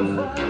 you.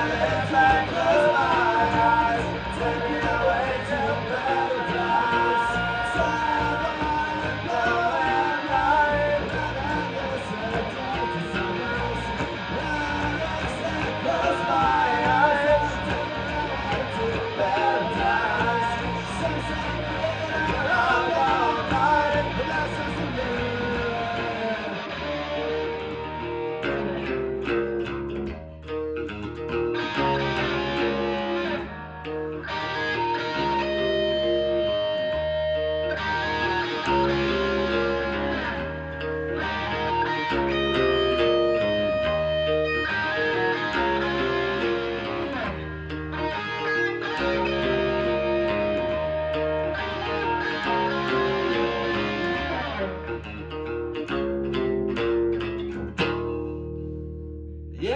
Like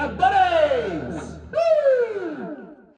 Rabba